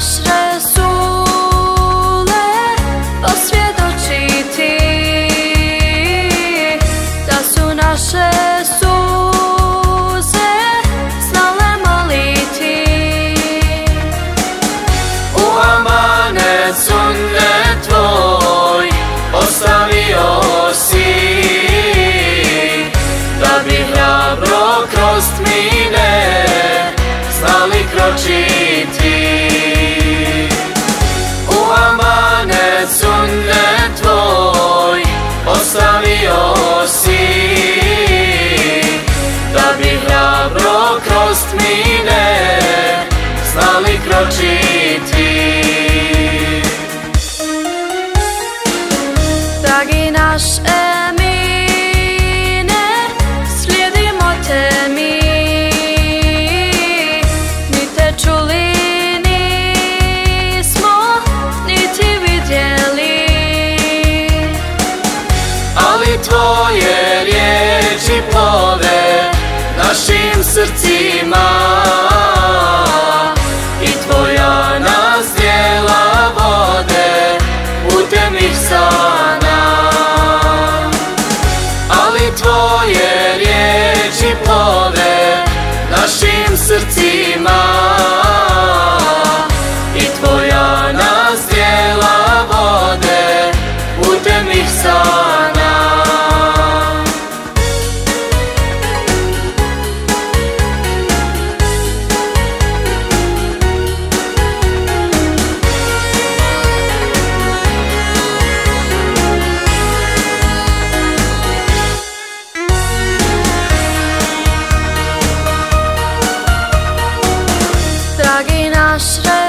naš da su naše hrabro kroz tmine znali kročiti. Dragi naš Emine, slijedimo te mi. Ni te čuli nismo, niti vidjeli. Ali tvoje riječi plove našim srcima mom. Ashram